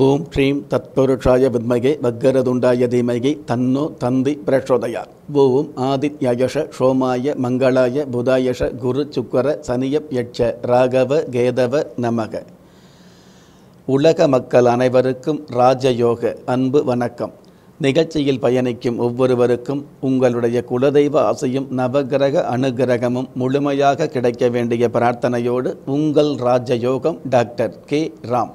ஓம் ஸ்ரீம் தத்புருஷாய வித்மகே வக்கரதுண்டாய தீமகி தன்னோ தந்தி பிரச்சோதயாத் ஓம் ஆதித்யயஷ சோமாய மங்களாய புதாயஷ குரு சுக்கர சனியப் யட்ச ராகவ கேதவ நமக உலக மக்கள் அனைவருக்கும் ராஜயோக அன்பு வணக்கம் நிகழ்ச்சியில் பயணிக்கும் ஒவ்வொருவருக்கும் உங்களுடைய குலதெய்வ ஆசையும் நவகிரக அனுகிரகமும் முழுமையாக கிடைக்க வேண்டிய பிரார்த்தனையோடு உங்கள் ராஜயோகம் டாக்டர் கே ராம்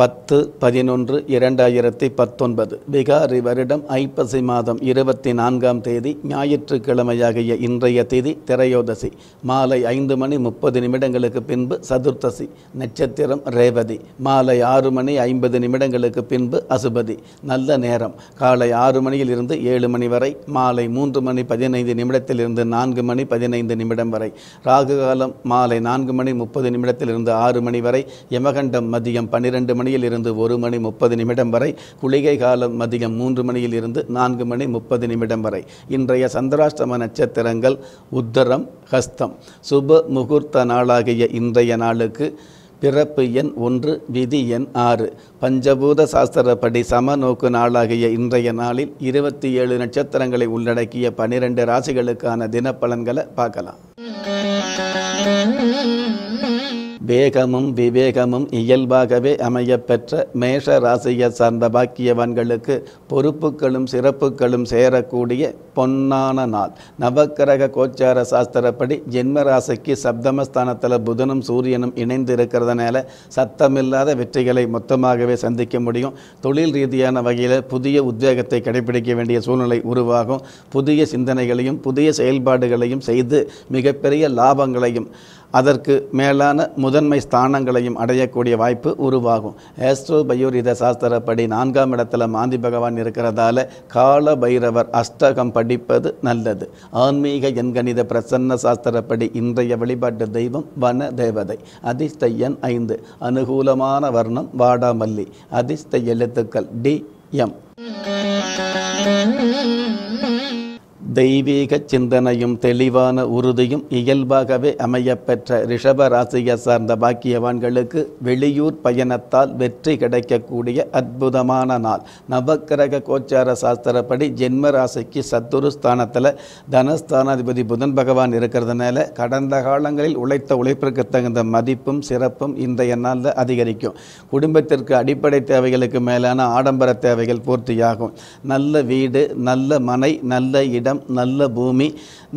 பத்து பதினொன்று இரண்டாயிரத்தி பத்தொன்பது. பிகாரி வருடம் ஐப்பசி மாதம் இருபத்தி நான்காம் தேதி ஞாயிற்றுக்கிழமையாகிய இன்றைய தேதி திரையோதசி. மாலை ஐந்து மணி முப்பது நிமிடங்களுக்கு பின்பு சதுர்த்தசி நட்சத்திரம் ரேவதி. மாலை ஆறு மணி ஐம்பது நிமிடங்களுக்கு பின்பு அசுபதி. நல்ல நேரம். காலை ஆறு மணியிலிருந்து ஏழு மணி வரை மாலை மூன்று மணி பதினைந்து நிமிடத்திலிருந்து நான்கு மணி பதினைந்து நிமிடம் வரை. ராகு காலம் மாலை நான்கு மணி முப்பது நிமிடத்திலிருந்து ஆறு மணி வரை யமகண்டம் மதியம் பன்னிரெண்டு மணியில் இருந்து ஒரு மணி முப்பது நிமிடம் வரை குளிகை காலம் மதியம் மூன்று மணியில் இருந்து நான்கு மணி முப்பது நிமிடம் வரை. இன்றைய சந்திராஷ்டம நட்சத்திரங்கள் உத்தரம் ஹஸ்தம். சுப முகூர்த்த நாளாகிய இன்றைய நாளுக்கு பிறப்பு எண் ஒன்று விதி எண் ஆறு. பஞ்சபூத சாஸ்திரப்படி சமநோக்கு நாளாகிய இன்றைய நாளில் இருபத்தி ஏழு நட்சத்திரங்களை உள்ளடக்கிய பனிரெண்டு ராசிகளுக்கான தினப்பலன்களை பார்க்கலாம். வேகமும் விவேகமும் இயல்பாகவே அமையப்பெற்ற மேஷ ராசியை சார்ந்த பாக்கியவான்களுக்கு பொறுப்புகளும் சிறப்புகளும் சேரக்கூடிய பொன்னான நாள். நவக்கிரக கோச்சார சாஸ்திரப்படி ஜென்ம ராசிக்கு சப்தமஸ்தானத்தில் புதனும் சூரியனும் இணைந்து இருக்கிறதுனால சத்தமில்லாத வெற்றிகளை மொத்தமாகவே சந்திக்க முடியும். தொழில் ரீதியான வகையில் புதிய உத்வேகத்தை கடைபிடிக்க வேண்டிய சூழ்நிலை உருவாகும். புதிய சிந்தனைகளையும் புதிய செயல்பாடுகளையும் செய்து மிகப்பெரிய லாபங்களையும் அதற்கு மேலான முதன்மை ஸ்தானங்களையும் அடையக்கூடிய வாய்ப்பு உருவாகும். ஆஸ்ட்ரோ பயோரித சாஸ்திரப்படி நான்காம் இடத்துல மாந்தி பகவான் இருக்கிறதால கால பைரவர் அஷ்டகம் படிப்பது நல்லது. ஆன்மீக எண்கணித பிரசன்ன சாஸ்திரப்படி இன்றைய வழிபாட்டு தெய்வம் வன தேவதை. அதிர்ஷ்ட ஐந்து. அனுகூலமான வர்ணம் வாடாமல்லி. அதிஷ்ட எழுத்துக்கள் டி எம். தெய்வீக சிந்தனையும் தெளிவான உறுதியும் இயல்பாகவே அமையப்பெற்ற ரிஷப ராசியை சார்ந்த பாக்கியவான்களுக்கு வெளியூர் பயணத்தால் வெற்றி கிடைக்கக்கூடிய அற்புதமான நாள். நவக்கிரக கோச்சார சாஸ்திரப்படி ஜென்ம ராசிக்கு சத்துரு ஸ்தானத்தில் தனஸ்தானாதிபதி புதன் பகவான் இருக்கிறதுனால கடந்த காலங்களில் உழைத்த உழைப்பிற்கு தகுந்த மதிப்பும் சிறப்பும் இன்றைய நாளில் அதிகரிக்கும். குடும்பத்திற்கு அடிப்படை தேவைகளுக்கு மேலான ஆடம்பர தேவைகள் பூர்த்தியாகும். நல்ல வீடு நல்ல மனை நல்ல இடம் நல்ல பூமி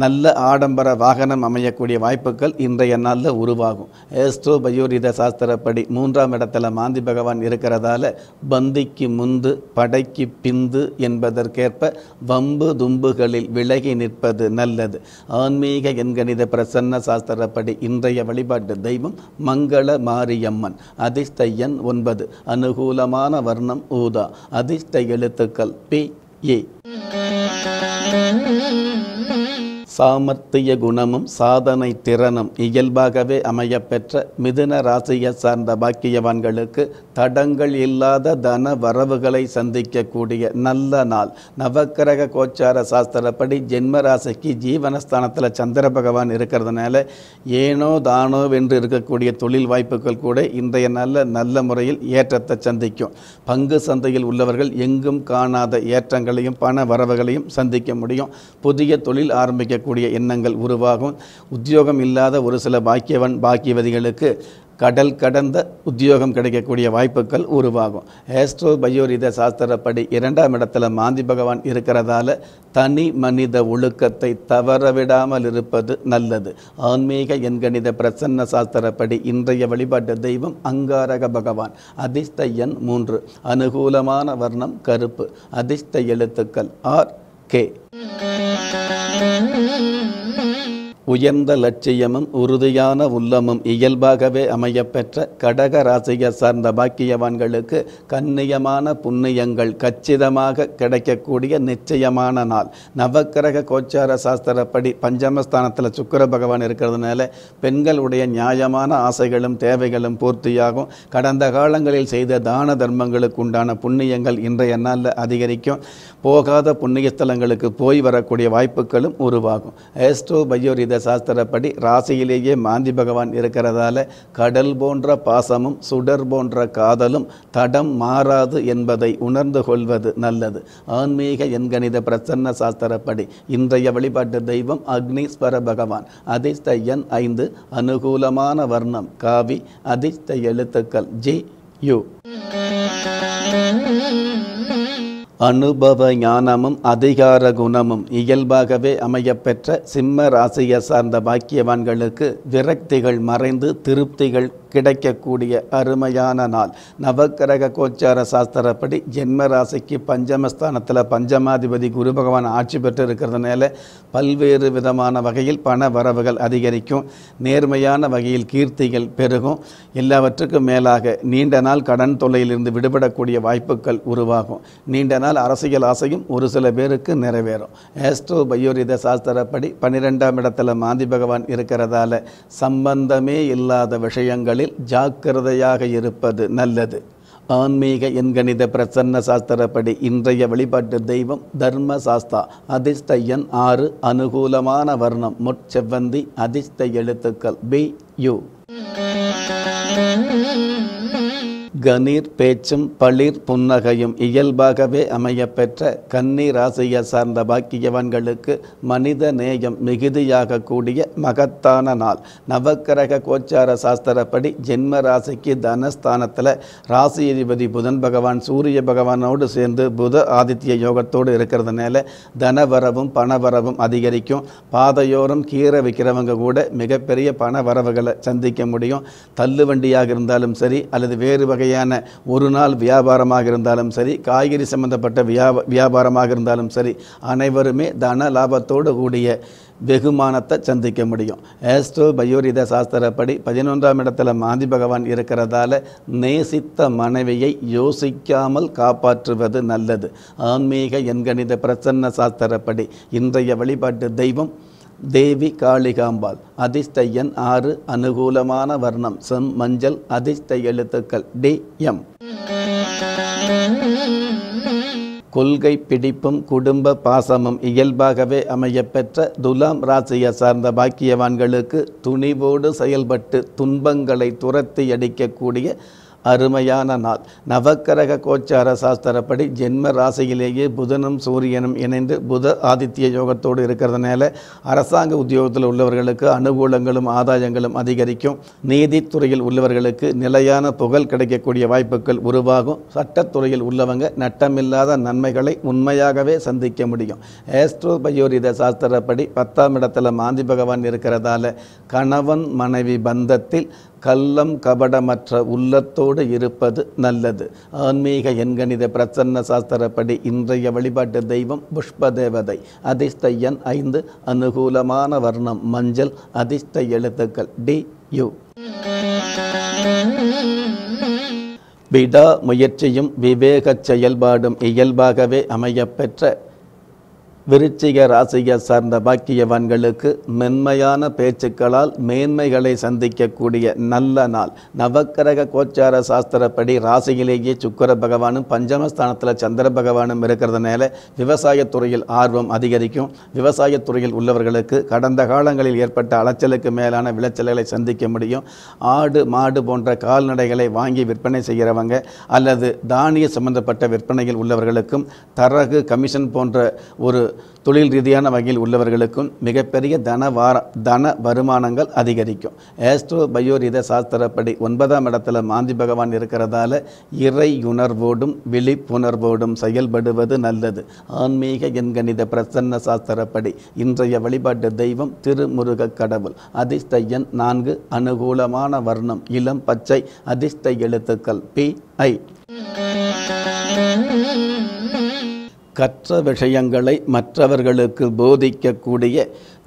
நல்ல ஆடம்பர வாகனம் அமையக்கூடிய வாய்ப்புகள் இன்றைய நாளில் உருவாகும். ஏஸ்ட்ரோ பயோரித சாஸ்திரப்படி மூன்றாம் இடத்துல மாந்தி பகவான் இருக்கிறதால பந்திக்கு முந்து படைக்கு பிந்து என்பதற்கேற்ப வம்பு தும்புகளில் விலகி நிற்பது நல்லது. ஆன்மீக எண்கணித பிரசன்ன சாஸ்திரப்படி இன்றைய வழிபாட்டு தெய்வம் மங்கள மாரியம்மன் அதிர்ஷ்ட எண் ஒன்பது அனுகூலமான வர்ணம் ஊதா அதிர்ஷ்ட எழுத்துக்கள் பி gì? சாமர்த்திய குணமும் சாதனை திறனும் இயல்பாகவே அமையப்பெற்ற மிதுன ராசியை சார்ந்த பாக்கியவான்களுக்கு தடங்கள் இல்லாத தன வரவுகளை சந்திக்கக்கூடிய நல்ல நாள். நவக்கிரக கோச்சார சாஸ்திரப்படி ஜென்ம ராசிக்கு ஜீவனஸ்தானத்தில் சந்திர பகவான் இருக்கிறதுனால ஏனோ தானோ வென்று இருக்கக்கூடிய தொழில் வாய்ப்புகள் கூட இன்றைய நல்ல நல்ல முறையில் ஏற்றத்தை சந்திக்கும். பங்கு சந்தையில் உள்ளவர்கள் எங்கும் காணாத ஏற்றங்களையும் பண வரவுகளையும் சந்திக்க முடியும். புதிய தொழில் ஆரம்பிக்க கூடிய எண்ணங்கள் உருவாகும். உத்தியோகம் இல்லாத ஒரு சில பாக்கியவன் பாக்கியவதிகளுக்கு கடல் கடந்த உத்தியோகம் கிடைக்கக்கூடிய வாய்ப்புகள் உருவாகும். ஏஸ்ட்ரோ பயோரித சாஸ்திரப்படி இரண்டாம் இடத்துல மாந்தி பகவான் இருக்கிறதால தனி மனித ஒழுக்கத்தை தவறவிடாமல் இருப்பது நல்லது. ஆன்மீக எண்கணித பிரசன்ன சாஸ்திரப்படி இன்றைய வழிபாட்டு தெய்வம் அங்காரக பகவான். அதிர்ஷ்ட எண் மூன்று. அனுகூலமான வர்ணம் கருப்பு. அதிர்ஷ்ட எழுத்துக்கள் ஆர். கே உயர்ந்த லட்சியமும் உறுதியான உள்ளமும் இயல்பாகவே அமையப்பெற்ற கடக ராசியை சார்ந்த பாக்கியவான்களுக்கு கண்ணியமான புண்ணியங்கள் கச்சிதமாக கிடைக்கக்கூடிய நிச்சயமான நாள். நவக்கிரக கோச்சார சாஸ்திரப்படி பஞ்சமஸ்தானத்தில் சுக்கிர பகவான் இருக்கிறதுனால பெண்களுடைய நியாயமான ஆசைகளும் தேவைகளும் பூர்த்தியாகும். கடந்த காலங்களில் செய்த தான தர்மங்களுக்கு உண்டான புண்ணியங்கள் இன்றைய நாளில் அதிகரிக்கும். போகாத புண்ணிய ஸ்தலங்களுக்கு போய் வரக்கூடிய வாய்ப்புகளும் உருவாகும். ஏஸ்ட்ரோ பயோரித சாஸ்திரப்படி ராசியிலேயே மாந்தி பகவான் இருக்கிறதால கடல் போன்ற பாசமும் சுடர் போன்ற காதலும் தடம் மாறாது என்பதை உணர்ந்து கொள்வது நல்லது. ஆன்மீக எண்கணித பிரசன்ன சாஸ்திரப்படி இன்றைய வழிபாட்டு தெய்வம் அக்னீஸ்வர பகவான். அதிர்ஷ்ட எண் ஐந்து அனுகூலமான வர்ணம் காவி அதிர்ஷ்ட எழுத்துக்கள் ஜி யு. அனுபவ ஞானமும் அதிகார குணமும் இயல்பாகவே அமையப்பெற்ற சிம்ம ராசியை சார்ந்த பாக்கியவான்களுக்கு விரக்திகள் மறைந்து திருப்திகள் கிடைக்கக்கூடிய அருமையான நாள். நவக்கிரக கோச்சார சாஸ்திரப்படி ஜென்ம ராசிக்கு பஞ்சமஸ்தானத்தில் பஞ்சமாதிபதி குரு பகவான் ஆட்சி பெற்று இருக்கிறதுனால பல்வேறு விதமான வகையில் பண வரவுகள் அதிகரிக்கும். நேர்மையான வகையில் கீர்த்திகள் பெருகும். எல்லாவற்றுக்கும் மேலாக நீண்ட நாள் கடன் தொல்லையிலிருந்து விடுபடக்கூடிய வாய்ப்புகள் உருவாகும். நீண்ட ஆனால் அரசியல் ஆசையும் ஒரு சில பேருக்கு நிறைவேறும். ஏஸ்ட்ரோ பயோரித சாஸ்திரப்படி பன்னிரெண்டாம் இடத்துல மாந்தி பகவான் இருக்கிறதால சம்பந்தமே இல்லாத விஷயங்களில் ஜாக்கிரதையாக இருப்பது நல்லது. ஆன்மீக எண்கணித பிரசன்ன சாஸ்திரப்படி இன்றைய வழிபாட்டு தெய்வம் தர்ம சாஸ்தா அதிர்ஷ்ட எண் ஆறு அனுகூலமான வர்ணம் முட்செவ்வந்தி அதிர்ஷ்ட எழுத்துக்கள் பி யு. கணீர் பேச்சும் பளிர் புன்னகையும் இயல்பாகவே அமையப்பெற்ற கன்னி ராசியை சார்ந்த பாக்கியவான்களுக்கு மனித நேயம் மிகுதியாக கூடிய மகத்தான நாள். நவக்கிரக கோச்சார சாஸ்திரப்படி ஜென்ம ராசிக்கு தனஸ்தானத்தில் ராசி அதிபதி புதன் பகவான் சூரிய பகவானோடு சேர்ந்து புத ஆதித்ய யோகத்தோடு இருக்கிறதுனால தனவரவும் பணவரவும் அதிகரிக்கும். பாதையோரம் கீரை விற்கிறவங்க கூட மிகப்பெரிய பண வரவுகளை சந்திக்க முடியும். தள்ளுவண்டியாக இருந்தாலும் சரி அல்லது வேறு வகை வகையான ஒரு நாள் வியாபாரமாக இருந்தாலும் சரி காய்கறி சம்பந்தப்பட்ட வியாப வியாபாரமாக இருந்தாலும் சரி அனைவருமே தன லாபத்தோடு கூடிய வெகுமானத்தை சந்திக்க முடியும். ஏஸ்ட்ரோ பயோரித சாஸ்திரப்படி பதினொன்றாம் இடத்துல மாந்தி பகவான் இருக்கிறதால நேசித்த மனைவியை யோசிக்காமல் காப்பாற்றுவது நல்லது. ஆன்மீக எண்கணித பிரசன்ன சாஸ்திரப்படி இன்றைய வழிபாட்டு தெய்வம் தேவி காளிகாம்பாள். அதிர்ஷ்ட எண் ஆறு அனுகூலமான வர்ணம். செம் மஞ்சள் அதிர்ஷ்ட எழுத்துக்கள். டி எம். கொள்கை பிடிப்பும் குடும்ப பாசமும் இயல்பாகவே அமையப்பெற்ற துலாம் ராசியை சார்ந்த பாக்கியவான்களுக்கு துணிவோடு செயல்பட்டு துன்பங்களை துரத்தி அடிக்கக்கூடிய அருமையான நாள். நவக்கிரக கோச்சார சாஸ்திரப்படி ஜென்ம ராசியிலேயே புதனும் சூரியனும் இணைந்து புத ஆதித்ய யோகத்தோடு இருக்கிறதுனால அரசாங்க உத்தியோகத்தில் உள்ளவர்களுக்கு அனுகூலங்களும் ஆதாயங்களும் அதிகரிக்கும். நீதித்துறையில் உள்ளவர்களுக்கு நிலையான புகழ் கிடைக்கக்கூடிய வாய்ப்புகள் உருவாகும். சட்டத்துறையில் உள்ளவங்க நட்டமில்லாத நன்மைகளை உண்மையாகவே சந்திக்க முடியும். ஏஸ்ட்ரோ பயோரித சாஸ்திரப்படி பத்தாம் இடத்துல மாந்தி பகவான் இருக்கிறதால கணவன் மனைவி பந்தத்தில் கள்ளம் கபடமற்ற உள்ளத்தோடு இருப்பது நல்லது. ஆன்மீக எண்கணித பிரசன்ன சாஸ்திரப்படி இன்றைய வழிபாட்டு தெய்வம் புஷ்ப தேவதை அதிர்ஷ்ட ஐந்து அனுகூலமான வர்ணம் மஞ்சள் அதிர்ஷ்ட எழுத்துக்கள் டி யு. விடா முயற்சியும் விவேகச் செயல்பாடும் இயல்பாகவே அமையப்பெற்ற விருச்சிக ராசியை சார்ந்த பாக்கியவான்களுக்கு மென்மையான பேச்சுக்களால் மேன்மைகளை சந்திக்கக்கூடிய நல்ல நாள். நவக்கிரக கோச்சார சாஸ்திரப்படி ராசியிலேயே சுக்கர பகவானும் பஞ்சமஸ்தானத்தில் சந்திர பகவானும் இருக்கிறதுனால விவசாயத்துறையில் ஆர்வம் அதிகரிக்கும். விவசாயத்துறையில் உள்ளவர்களுக்கு கடந்த காலங்களில் ஏற்பட்ட அலைச்சலுக்கு மேலான விளைச்சல்களை சந்திக்க முடியும். ஆடு மாடு போன்ற கால்நடைகளை வாங்கி விற்பனை செய்கிறவங்க அல்லது தானிய சம்பந்தப்பட்ட விற்பனையில் உள்ளவர்களுக்கும் தரகு கமிஷன் போன்ற ஒரு தொழில் ரீதியான வகையில் உள்ளவர்களுக்கும் மிகப்பெரிய தன வார தன வருமானங்கள் அதிகரிக்கும். ஏஸ்ட்ரோ பயோரித சாஸ்திரப்படி ஒன்பதாம் இடத்துல மாந்தி பகவான் இருக்கிறதால இறை உணர்வோடும் விழிப்புணர்வோடும் செயல்படுவது நல்லது. ஆன்மீக எண்கணித பிரசன்ன சாஸ்திரப்படி இன்றைய வழிபாட்டு தெய்வம் திருமுருக கடவுள். அதிர்ஷ்ட நான்கு அனுகூலமான வர்ணம் இளம் பச்சை அதிர்ஷ்ட எழுத்துக்கள் பி ஐ. கற்ற விஷயங்களை மற்றவர்களுக்கு போதிக்கக்கூடிய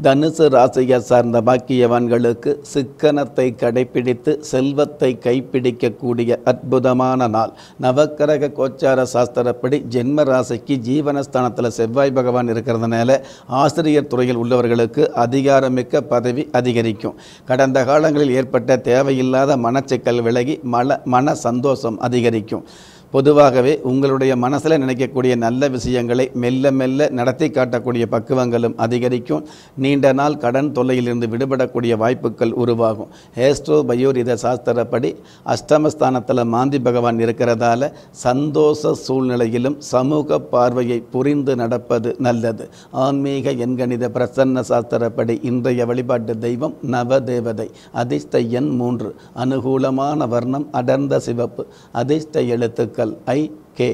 தனுசு ராசியை சார்ந்த பாக்கியவான்களுக்கு சிக்கனத்தை கடைபிடித்து செல்வத்தை கைப்பிடிக்கக்கூடிய அற்புதமான நாள். நவக்கிரக கோச்சார சாஸ்திரப்படி ஜென்ம ராசிக்கு ஜீவனஸ்தானத்தில் செவ்வாய் பகவான் இருக்கிறதுனால ஆசிரியர் துறையில் உள்ளவர்களுக்கு அதிகாரமிக்க பதவி அதிகரிக்கும். கடந்த காலங்களில் ஏற்பட்ட தேவையில்லாத மனச்சிக்கல் விலகி மல மன சந்தோஷம் அதிகரிக்கும். பொதுவாகவே உங்களுடைய மனசில் நினைக்கக்கூடிய நல்ல விஷயங்களை மெல்ல மெல்ல நடத்தி காட்டக்கூடிய பக்குவங்களும் அதிகரிக்கும். நீண்ட நாள் கடன் தொல்லையிலிருந்து விடுபடக்கூடிய வாய்ப்புகள் உருவாகும். ஹேஸ்ட்ரோ பயோரித சாஸ்திரப்படி அஷ்டமஸ்தானத்தில் மாந்தி பகவான் இருக்கிறதால சந்தோஷ சூழ்நிலையிலும் சமூக பார்வையை புரிந்து நடப்பது நல்லது. ஆன்மீக எண்கணித பிரசன்ன சாஸ்திரப்படி இன்றைய வழிபாட்டு தெய்வம் நவதேவதை அதிர்ஷ்ட எண் மூன்று. அனுகூலமான வர்ணம் அடர்ந்த சிவப்பு. அதிர்ஷ்ட எழுத்துக்கள் ஐ கே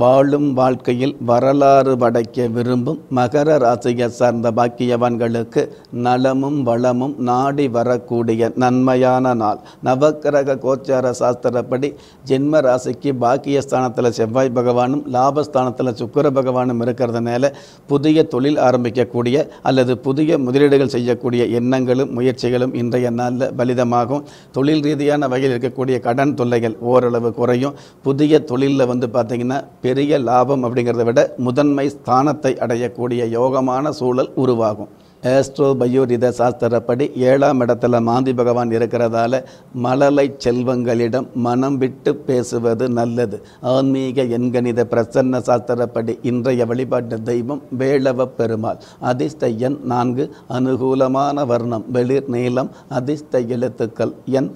வாழும் வாழ்க்கையில் வரலாறு படைக்க விரும்பும் மகர ராசியை சார்ந்த பாக்கியவான்களுக்கு நலமும் வளமும் நாடி வரக்கூடிய நன்மையான நாள். நவக்கிரக கோச்சார சாஸ்திரப்படி ஜென்ம ராசிக்கு பாக்கியஸ்தானத்தில் செவ்வாய் பகவானும் லாபஸ்தானத்தில் சுக்கர பகவானும் இருக்கிறதுனால புதிய தொழில் ஆரம்பிக்கக்கூடிய அல்லது புதிய முதலீடுகள் செய்யக்கூடிய எண்ணங்களும் முயற்சிகளும் இன்றைய நாளில் பலிதமாகும். தொழில் ரீதியான வகையில் இருக்கக்கூடிய கடன் தொல்லைகள் ஓரளவு குறையும். புதிய தொழிலில் வந்து பார்த்திங்கன்னா பெரிய லாபம் அப்படிங்கிறத விட முதன்மை ஸ்தானத்தை அடையக்கூடிய யோகமான சூழல் உருவாகும். ஆஸ்ட்ரோ பயோரித சாஸ்திரப்படி ஏழாம் இடத்துல மாந்தி பகவான் இருக்கிறதால மலலை செல்வங்களிடம் மனம் விட்டு பேசுவது நல்லது. ஆன்மீக எண்கணித பிரசன்ன சாஸ்திரப்படி இன்றைய வழிபாட்டு தெய்வம் வேளவ பெருமாள். அதிர்ஷ்ட எண் நான்கு அனுகூலமான வர்ணம் வெளிர் நீளம் அதிர்ஷ்ட எழுத்துக்கள் என்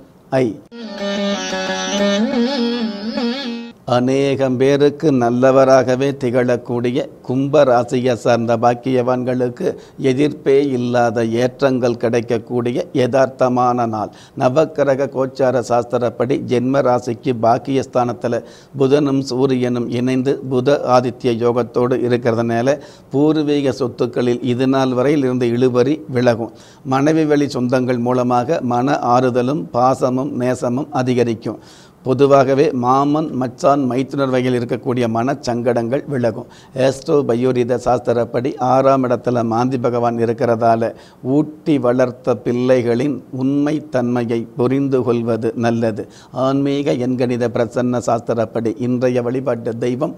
ஐ. அநேகம் பேருக்கு நல்லவராகவே திகழக்கூடிய கும்ப ராசியை சார்ந்த பாக்கியவான்களுக்கு எதிர்ப்பே இல்லாத ஏற்றங்கள் கிடைக்கக்கூடிய யதார்த்தமான நாள். நவக்கிரக கோச்சார சாஸ்திரப்படி ஜென்ம ராசிக்கு பாக்கியஸ்தானத்தில் புதனும் சூரியனும் இணைந்து புத ஆதித்ய யோகத்தோடு இருக்கிறதுனால பூர்வீக சொத்துக்களில் இது நாள் வரையில் இருந்து இழுபறி விலகும். மனைவி வழி சொந்தங்கள் மூலமாக மன ஆறுதலும் பாசமும் நேசமும் அதிகரிக்கும். பொதுவாகவே மாமன் மச்சான் மைத்துனர் வகையில் இருக்கக்கூடிய மனச்சங்கடங்கள் விலகும். ஏஸ்ட்ரோ பயோரித சாஸ்திரப்படி ஆறாம் இடத்துல மாந்தி பகவான் இருக்கிறதால ஊட்டி வளர்த்த பிள்ளைகளின் உண்மை தன்மையை புரிந்து கொள்வது நல்லது. ஆன்மீக எண்கணித பிரசன்ன சாஸ்திரப்படி இன்றைய வழிபாட்டு தெய்வம்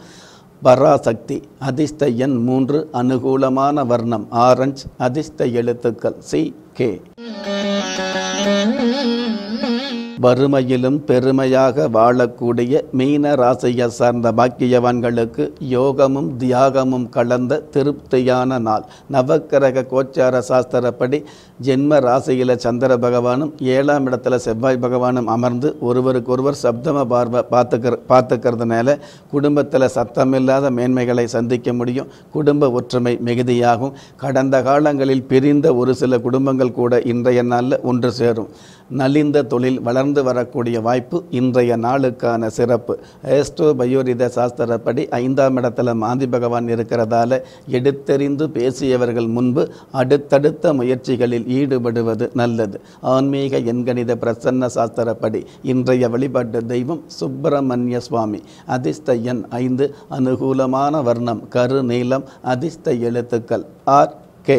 பராசக்தி அதிர்ஷ்ட எண் மூன்று அனுகூலமான வர்ணம் ஆரஞ்ச் அதிர்ஷ்ட எழுத்துக்கள் சி கே. வறுமையிலும் பெருமையாக வாழக்கூடிய மீன ராசியை சார்ந்த பாக்கியவான்களுக்கு யோகமும் தியாகமும் கலந்த திருப்தியான நாள். நவக்கிரக கோச்சார சாஸ்திரப்படி ஜென்ம ராசியில் சந்திர பகவானும் ஏழாம் இடத்துல செவ்வாய் பகவானும் அமர்ந்து ஒருவருக்கொருவர் சப்தம பார்வை பார்த்துக்கிற பார்த்துக்கிறதுனால குடும்பத்தில் சத்தமில்லாத மேன்மைகளை சந்திக்க முடியும். குடும்ப ஒற்றுமை மிகுதியாகும். கடந்த காலங்களில் பிரிந்த ஒரு சில குடும்பங்கள் கூட இன்றைய நாளில் ஒன்று சேரும். நலிந்த தொழில் வளர் வளர்ந்து வரக்கூடிய வாய்ப்பு இன்றைய நாளுக்கான சிறப்பு. ஏஸ்ட்ரோ பயோரித சாஸ்திரப்படி ஐந்தாம் இடத்துல மாந்தி பகவான் இருக்கிறதால எடுத்தெறிந்து பேசியவர்கள் முன்பு அடுத்தடுத்த முயற்சிகளில் ஈடுபடுவது நல்லது. ஆன்மீக எண்கணித பிரசன்ன சாஸ்திரப்படி இன்றைய வழிபாட்டு தெய்வம் சுப்பிரமணிய சுவாமி. அதிர்ஷ்ட எண் ஐந்து அனுகூலமான வர்ணம் கரு நீளம் அதிர்ஷ்ட எழுத்துக்கள் ஆர் கே.